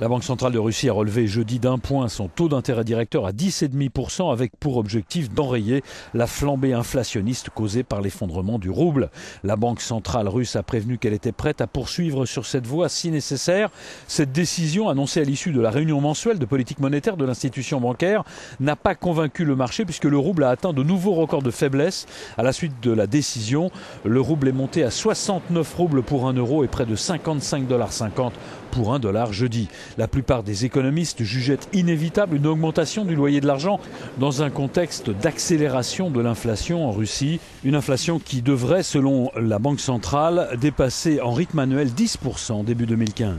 La Banque centrale de Russie a relevé jeudi d'un point son taux d'intérêt directeur à 10,5% avec pour objectif d'enrayer la flambée inflationniste causée par l'effondrement du rouble. La Banque centrale russe a prévenu qu'elle était prête à poursuivre sur cette voie si nécessaire. Cette décision, annoncée à l'issue de la réunion mensuelle de politique monétaire de l'institution bancaire, n'a pas convaincu le marché puisque le rouble a atteint de nouveaux records de faiblesse à la suite de la décision. Le rouble est monté à 69 roubles pour un euro et près de 55,50 dollars pour un dollar jeudi. La plupart des économistes jugeaient inévitable une augmentation du loyer de l'argent dans un contexte d'accélération de l'inflation en Russie. Une inflation qui devrait, selon la Banque centrale, dépasser en rythme annuel 10% début 2015.